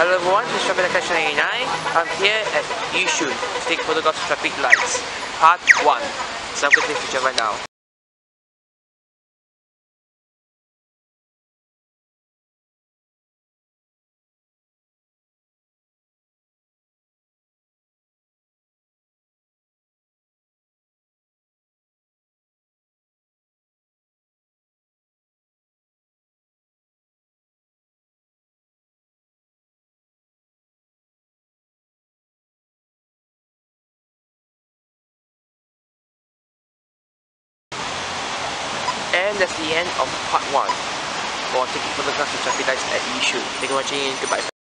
Traffic Light Collection 99. I'm here at Yishun to take photographs of traffic lights. Part 1. So I'm going to take a picture right now. And that's the end of part 1 for taking photographs of traffic lights at Yishun. Thank you for watching. Goodbye.